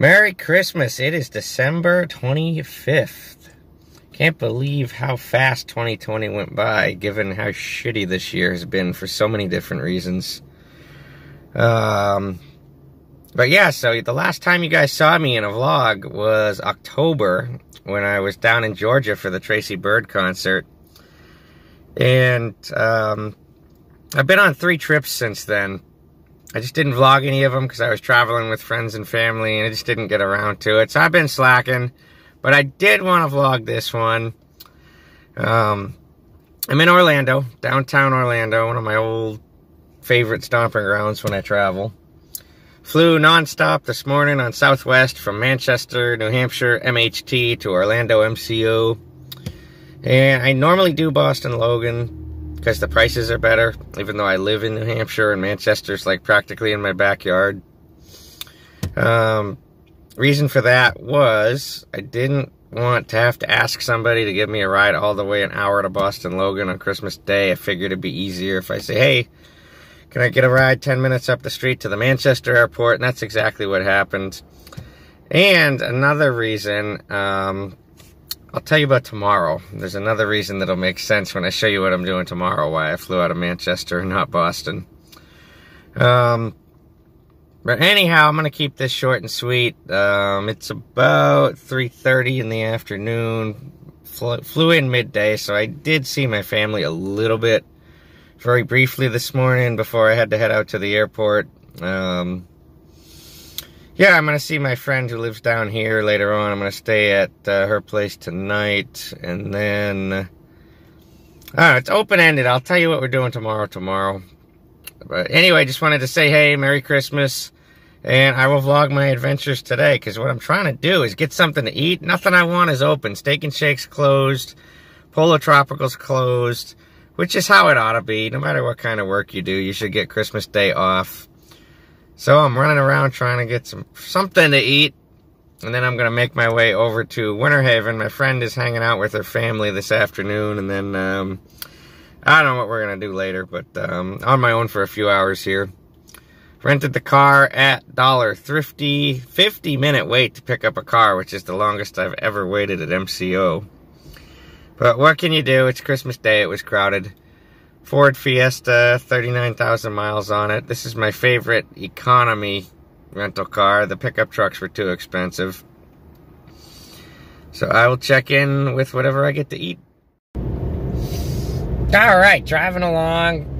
Merry Christmas. It is December 25th. Can't believe how fast 2020 went by, given how shitty this year has been for so many different reasons. Um, but yeah, so the last time you guys saw me in a vlog was October when I was down in Georgia for the Tracy Byrd concert. And um, I've been on three trips since then. I just didn't vlog any of them because I was traveling with friends and family and I just didn't get around to it. So I've been slacking, but I did want to vlog this one. Um, I'm in Orlando, downtown Orlando, one of my old favorite stomping grounds when I travel. Flew nonstop this morning on Southwest from Manchester, New Hampshire, MHT to Orlando MCO. And I normally do Boston Logan because the prices are better, even though I live in New Hampshire and Manchester's like practically in my backyard. Um, reason for that was I didn't want to have to ask somebody to give me a ride all the way an hour to Boston Logan on Christmas Day. I figured it'd be easier if I say, hey, can I get a ride 10 minutes up the street to the Manchester airport? And that's exactly what happened. And another reason, um, I'll tell you about tomorrow. There's another reason that'll make sense when I show you what I'm doing tomorrow, why I flew out of Manchester and not Boston. Um, but anyhow, I'm going to keep this short and sweet. Um, it's about 3.30 in the afternoon. Flew, flew in midday, so I did see my family a little bit very briefly this morning before I had to head out to the airport. Um, yeah, I'm going to see my friend who lives down here later on. I'm going to stay at uh, her place tonight. And then, uh, it's open-ended. I'll tell you what we're doing tomorrow, tomorrow. But anyway, just wanted to say, hey, Merry Christmas. And I will vlog my adventures today. Because what I'm trying to do is get something to eat. Nothing I want is open. Steak and Shake's closed. Pollo Tropical's closed. Which is how it ought to be. No matter what kind of work you do, you should get Christmas Day off. So I'm running around trying to get some something to eat. And then I'm going to make my way over to Winter Haven. My friend is hanging out with her family this afternoon. And then, um, I don't know what we're going to do later. But um, on my own for a few hours here. Rented the car at Dollar Thrifty. 50 minute wait to pick up a car, which is the longest I've ever waited at MCO. But what can you do? It's Christmas Day. It was crowded. Ford Fiesta, 39,000 miles on it. This is my favorite economy rental car. The pickup trucks were too expensive. So I will check in with whatever I get to eat. All right, driving along.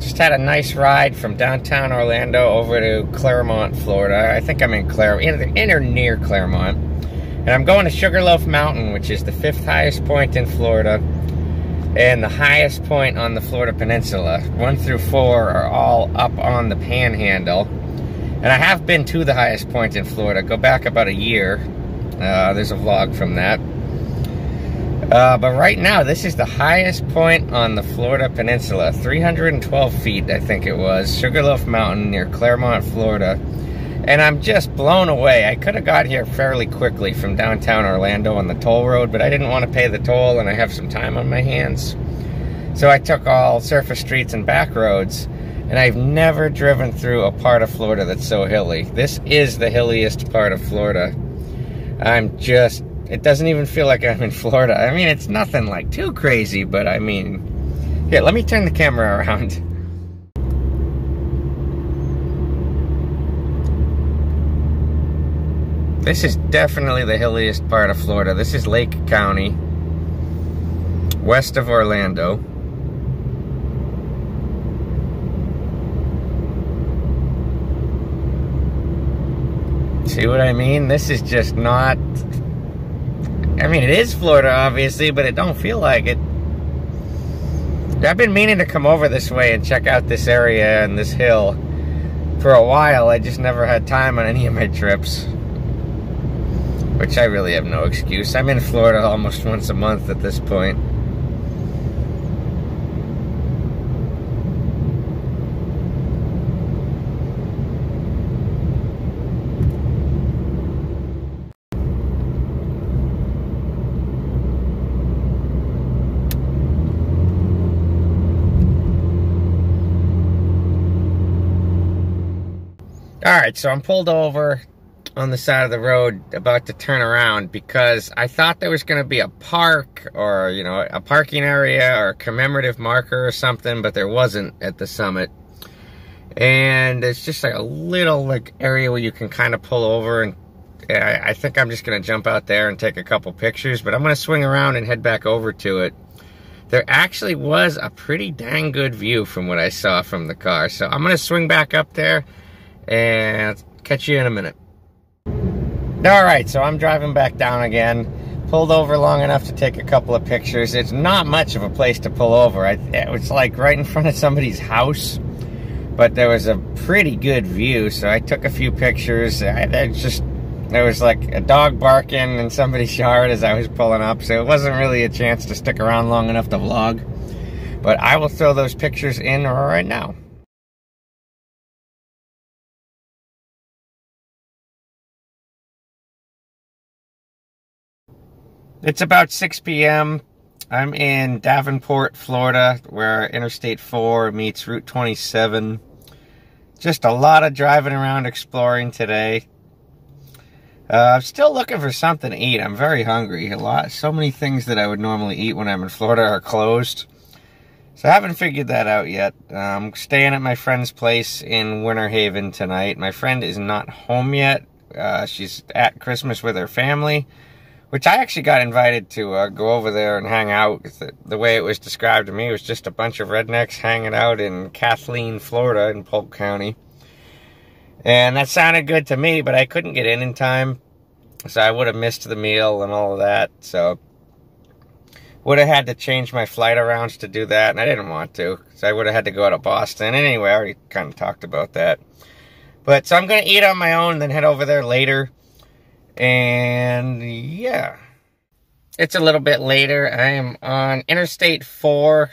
Just had a nice ride from downtown Orlando over to Claremont, Florida. I think I'm in Clermont, in or near Claremont. And I'm going to Sugarloaf Mountain, which is the fifth highest point in Florida and the highest point on the Florida Peninsula. One through four are all up on the panhandle. And I have been to the highest point in Florida. Go back about a year. Uh, there's a vlog from that. Uh, but right now, this is the highest point on the Florida Peninsula. 312 feet, I think it was. Sugarloaf Mountain near Clermont, Florida. And I'm just blown away. I could have got here fairly quickly from downtown Orlando on the toll road, but I didn't want to pay the toll and I have some time on my hands. So I took all surface streets and back roads, and I've never driven through a part of Florida that's so hilly. This is the hilliest part of Florida. I'm just, it doesn't even feel like I'm in Florida. I mean, it's nothing like too crazy, but I mean, here, let me turn the camera around. This is definitely the hilliest part of Florida. This is Lake County, west of Orlando. See what I mean? This is just not... I mean, it is Florida, obviously, but it don't feel like it. I've been meaning to come over this way and check out this area and this hill for a while. I just never had time on any of my trips which I really have no excuse. I'm in Florida almost once a month at this point. All right, so I'm pulled over on the side of the road about to turn around because I thought there was going to be a park or, you know, a parking area or a commemorative marker or something, but there wasn't at the summit. And it's just like a little like area where you can kind of pull over and I, I think I'm just going to jump out there and take a couple pictures, but I'm going to swing around and head back over to it. There actually was a pretty dang good view from what I saw from the car. So I'm going to swing back up there and catch you in a minute. All right, so I'm driving back down again. Pulled over long enough to take a couple of pictures. It's not much of a place to pull over. It was like right in front of somebody's house, but there was a pretty good view, so I took a few pictures. I, I just there was like a dog barking in somebody's yard as I was pulling up, so it wasn't really a chance to stick around long enough to vlog. But I will throw those pictures in right now. It's about 6 p.m. I'm in Davenport, Florida, where Interstate 4 meets Route 27. Just a lot of driving around exploring today. Uh, I'm still looking for something to eat. I'm very hungry. A lot, so many things that I would normally eat when I'm in Florida are closed. So I haven't figured that out yet. I'm staying at my friend's place in Winter Haven tonight. My friend is not home yet. Uh, she's at Christmas with her family which I actually got invited to uh, go over there and hang out. The, the, way it was described to me was just a bunch of rednecks hanging out in Kathleen, Florida, in Polk County. And that sounded good to me, but I couldn't get in in time. So I would have missed the meal and all of that. So would have had to change my flight around to do that, and I didn't want to. So I would have had to go out to Boston. Anyway, I already kind of talked about that. But so I'm going to eat on my own, then head over there later. And yeah, it's a little bit later. I am on Interstate 4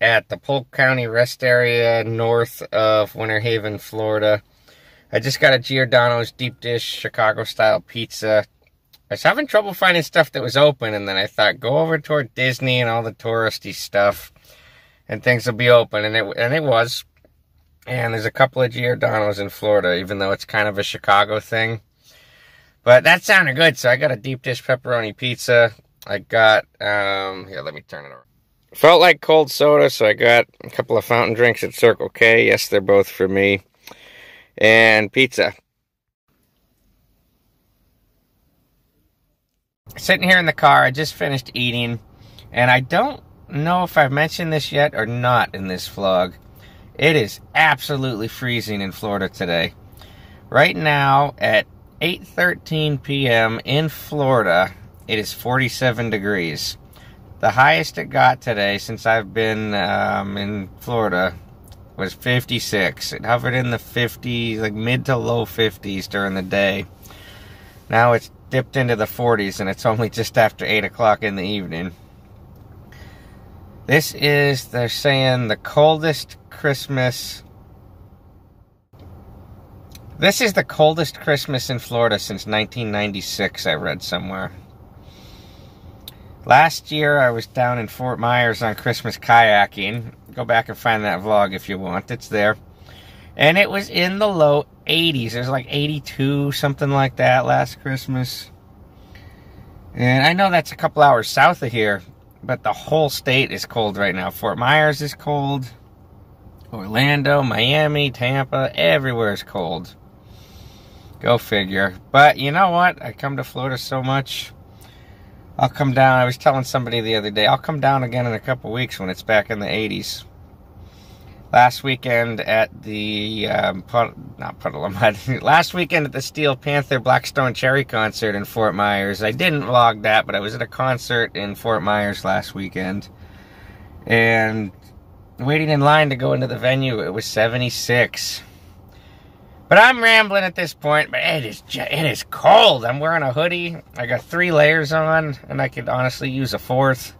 at the Polk County Rest Area north of Winter Haven, Florida. I just got a Giordano's deep dish Chicago style pizza. I was having trouble finding stuff that was open, and then I thought, go over toward Disney and all the touristy stuff, and things will be open, and it and it was. And there's a couple of Giordano's in Florida, even though it's kind of a Chicago thing. But that sounded good, so I got a deep dish pepperoni pizza. I got, um, here, let me turn it over. Felt like cold soda, so I got a couple of fountain drinks at Circle K. Yes, they're both for me. And pizza. Sitting here in the car, I just finished eating, and I don't know if I've mentioned this yet or not in this vlog. It is absolutely freezing in Florida today. Right now, at 8:13 p.m. in Florida, it is 47 degrees. The highest it got today since I've been um, in Florida was 56. It hovered in the 50s, like mid to low 50s during the day. Now it's dipped into the 40s and it's only just after 8 o'clock in the evening. This is, they're saying, the coldest Christmas this is the coldest Christmas in Florida since 1996, I read somewhere. Last year, I was down in Fort Myers on Christmas kayaking. Go back and find that vlog if you want. It's there. And it was in the low 80s. It was like 82, something like that last Christmas. And I know that's a couple hours south of here, but the whole state is cold right now. Fort Myers is cold. Orlando, Miami, Tampa, everywhere is cold. Go figure. But you know what? I come to Florida so much. I'll come down. I was telling somebody the other day, I'll come down again in a couple weeks when it's back in the 80s. Last weekend at the, um, not Puddle of Mudd, last weekend at the Steel Panther Black Stone Cherry concert in Fort Myers. I didn't vlog that, but I was at a concert in Fort Myers last weekend. And waiting in line to go into the venue, it was 76. But I'm rambling at this point, but it is it is cold. I'm wearing a hoodie. I got three layers on, and I could honestly use a fourth.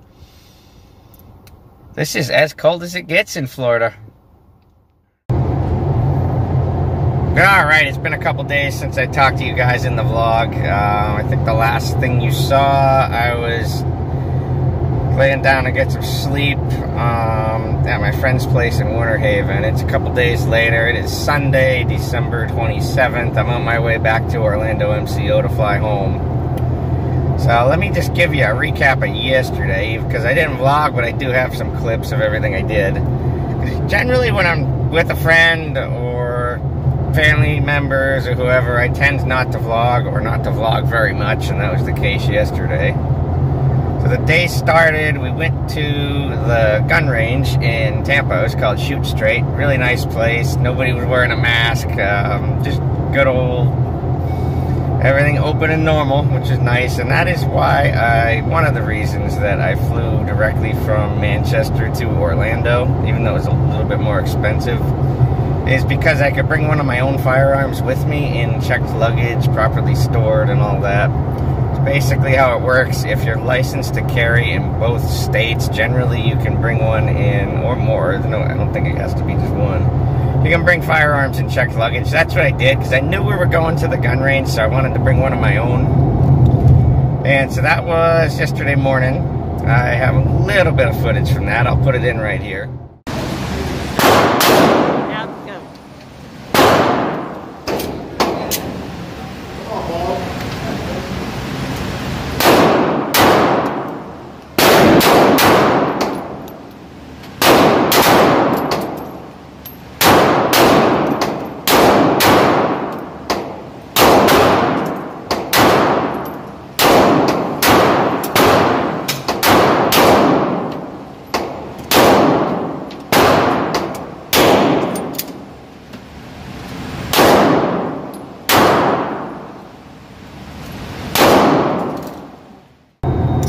This is as cold as it gets in Florida. Alright, it's been a couple days since I talked to you guys in the vlog. Uh, I think the last thing you saw, I was laying down to get some sleep um, at my friend's place in Winter Haven. It's a couple days later. It is Sunday, December 27th. I'm on my way back to Orlando MCO to fly home. So let me just give you a recap of yesterday because I didn't vlog, but I do have some clips of everything I did. Generally, when I'm with a friend or family members or whoever, I tend not to vlog or not to vlog very much, and that was the case yesterday. So the day started, we went to the gun range in Tampa. It was called Shoot Straight. Really nice place. Nobody was wearing a mask. Um, just good old everything open and normal, which is nice. And that is why I, one of the reasons that I flew directly from Manchester to Orlando, even though it was a little bit more expensive, is because I could bring one of my own firearms with me in checked luggage, properly stored, and all that basically how it works. If you're licensed to carry in both states, generally you can bring one in, or more. No, I don't think it has to be just one. You can bring firearms in checked luggage. That's what I did because I knew we were going to the gun range, so I wanted to bring one of my own. And so that was yesterday morning. I have a little bit of footage from that. I'll put it in right here.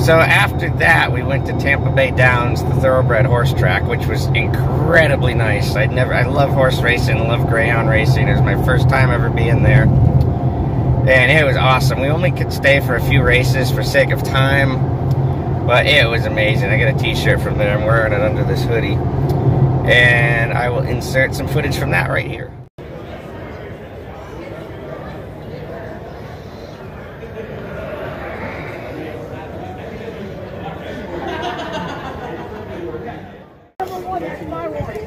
So after that, we went to Tampa Bay Downs, the thoroughbred horse track, which was incredibly nice. I'd never, I love horse racing, love greyhound racing. It was my first time ever being there, and it was awesome. We only could stay for a few races for sake of time, but it was amazing. I got a T-shirt from there. I'm wearing it under this hoodie, and I will insert some footage from that right here.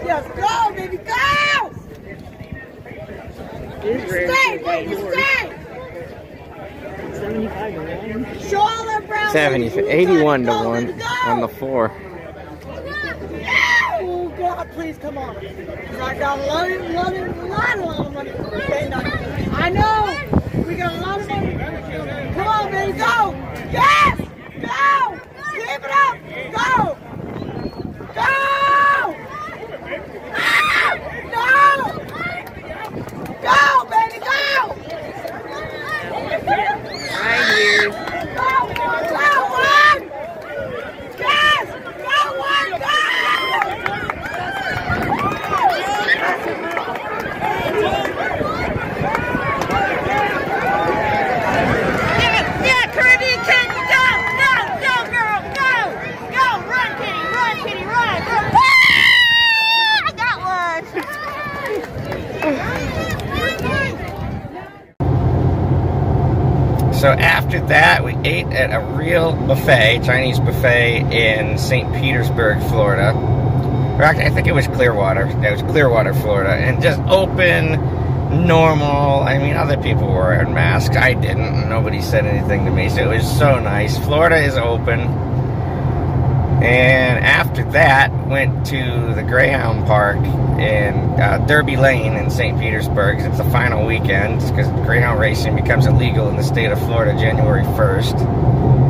Yes, go, baby, go! Stay, baby, stay! 75 to 1. Show all that brown 70, baby. 81 to 1 on the floor. Oh, God, please, come on. I got a lot, of, a lot of money. I know. We got a lot of money. Come on, baby, go! Yes! Go! Keep it up! Go! Go! Ah! No! Go! Right here. Go, go, one! Yes! Go, one, Yeah, yeah, Caribbean King, go, go, go, girl, go, go, run, kitty, run, kitty, run, run. Ah, I got So after that, we ate buffet, Chinese buffet in St. Petersburg, Florida. Or actually, I think it was Clearwater. It was Clearwater, Florida, and just open, normal. I mean, other people were wearing masks. I didn't. Nobody said anything to me, so it was so nice. Florida is open. And after that, went to the Greyhound Park in uh, Derby Lane in St. Petersburg. It's the final weekend because Greyhound racing becomes illegal in the state of Florida January 1st.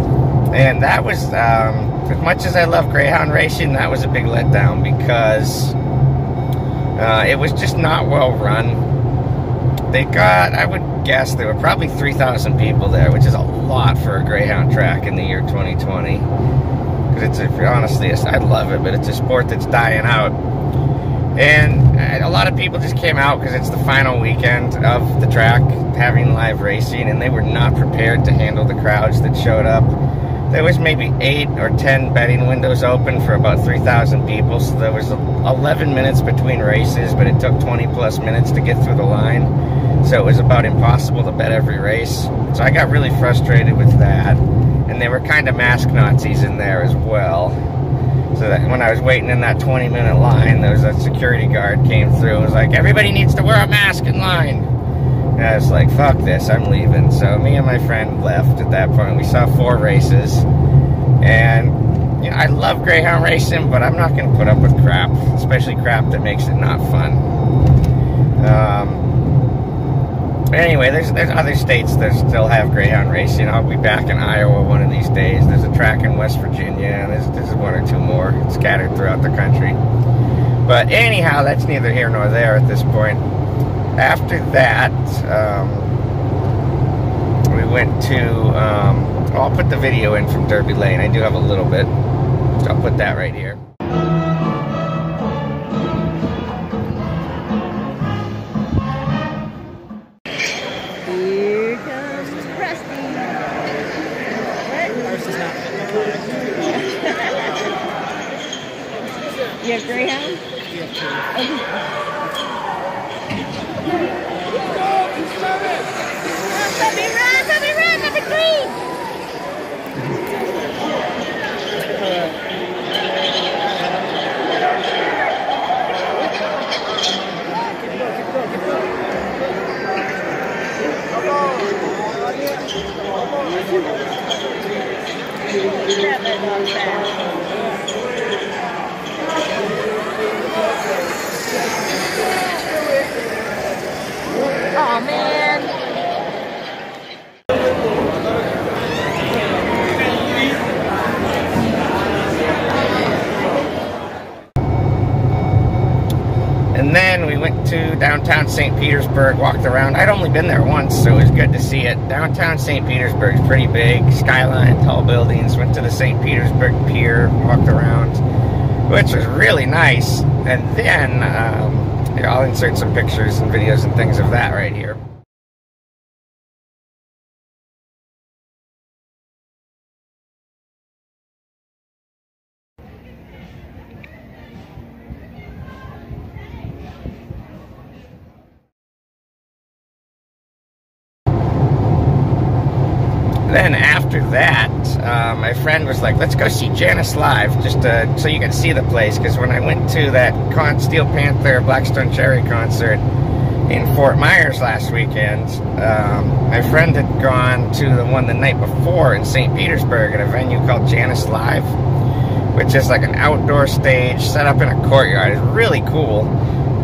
And that was, um, as much as I love Greyhound racing, that was a big letdown because uh, it was just not well run. They got, I would guess, there were probably 3,000 people there, which is a lot for a Greyhound track in the year 2020 because it's a, honestly, it's, I love it, but it's a sport that's dying out. And a lot of people just came out because it's the final weekend of the track having live racing, and they were not prepared to handle the crowds that showed up. There was maybe eight or ten betting windows open for about 3,000 people, so there was 11 minutes between races, but it took 20 plus minutes to get through the line. So it was about impossible to bet every race. So I got really frustrated with that. and they were kind of mask Nazis in there as well. So that when I was waiting in that 20 minute line, there was a security guard came through and was like, everybody needs to wear a mask in line. I was like, fuck this, I'm leaving. So me and my friend left at that point. We saw four races. And you know, I love Greyhound racing, but I'm not going to put up with crap, especially crap that makes it not fun. Um, anyway, there's there's other states that still have Greyhound racing. I'll be back in Iowa one of these days. There's a track in West Virginia, and there's, there's one or two more scattered throughout the country. But anyhow, that's neither here nor there at this point. After that, um, we went to. Um, I'll put the video in from Derby Lane. I do have a little bit, so I'll put that right here. Here comes Rusty. What? You have Greyhound? Run, Grab that dog fast. Oh man. And then we went to downtown St. Petersburg, walked around. I'd only been there once, so it was good to see it. Downtown St. Petersburg is pretty big, skyline, tall buildings. Went to the St. Petersburg Pier, walked around, which was really nice. And then um, I'll insert some pictures and videos and things of that right here. Then after that, uh, my friend was like, "Let's go see Jannus Live, just uh, so you can see the place." Because when I went to that Con- Steel Panther Black Stone Cherry concert in Fort Myers last weekend, um, my friend had gone to the one the night before in St. Petersburg at a venue called Jannus Live, which is like an outdoor stage set up in a courtyard. It's really cool.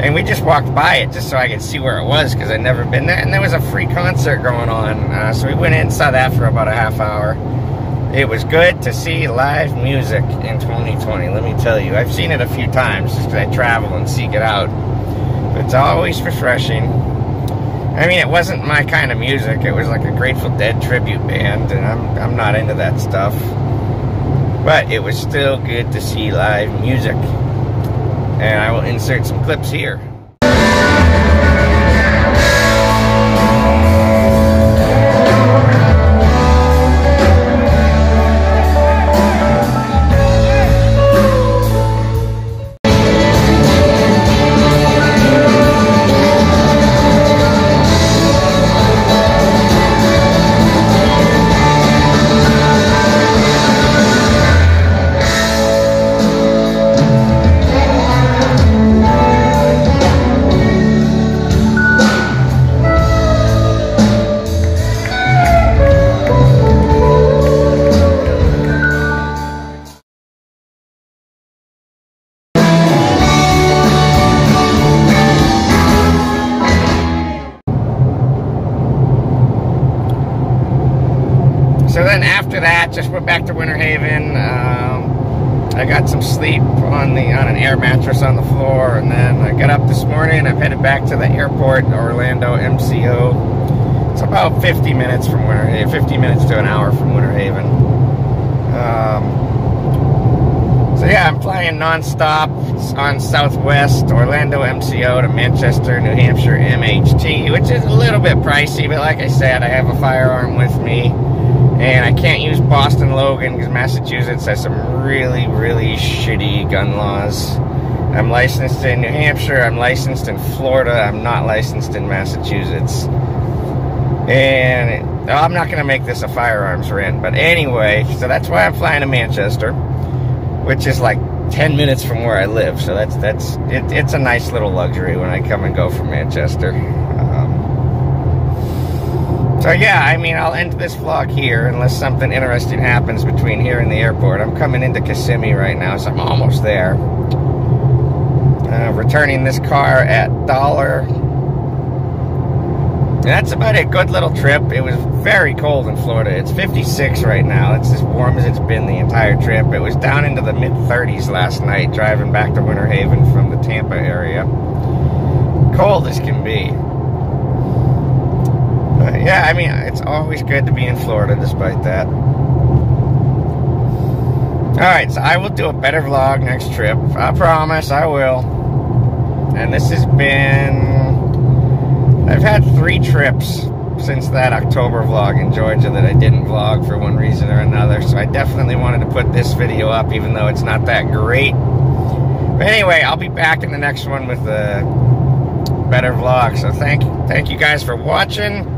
And we just walked by it just so I could see where it was because I'd never been there. And there was a free concert going on. Uh, so we went in and saw that for about a half hour. It was good to see live music in 2020, let me tell you. I've seen it a few times just because I travel and seek it out. But it's always refreshing. I mean, it wasn't my kind of music. It was like a Grateful Dead tribute band, and I'm, I'm not into that stuff. But it was still good to see live music and I will insert some clips here. Um, I got some sleep on the on an air mattress on the floor, and then I got up this morning. I've headed back to the airport, Orlando MCO. It's about 50 minutes from Winter Haven, 50 minutes to an hour from Winter Haven. Um, so yeah, I'm flying nonstop on Southwest Orlando MCO to Manchester, New Hampshire MHT, which is a little bit pricey, but like I said, I have a firearm with me, and I can't use Boston Logan because Massachusetts has some really, really shitty gun laws. I'm licensed in New Hampshire, I'm licensed in Florida, I'm not licensed in Massachusetts. And I'm not going to make this a firearms rant, but anyway, so that's why I'm flying to Manchester, which is like 10 minutes from where I live. So that's that's it, it's a nice little luxury when I come and go from Manchester. So yeah, I mean, I'll end this vlog here unless something interesting happens between here and the airport. I'm coming into Kissimmee right now, so I'm almost there. Uh, returning this car at dollar. That's about it. Good little trip. It was very cold in Florida. It's 56 right now. It's as warm as it's been the entire trip. It was down into the mid 30s last night driving back to Winter Haven from the Tampa area. Cold as can be. But yeah, I mean, it's always good to be in Florida despite that. Alright, so I will do a better vlog next trip. I promise I will. And this has been. I've had three trips since that October vlog in Georgia that I didn't vlog for one reason or another. So I definitely wanted to put this video up, even though it's not that great. But anyway, I'll be back in the next one with a better vlog. So thank thank you guys for watching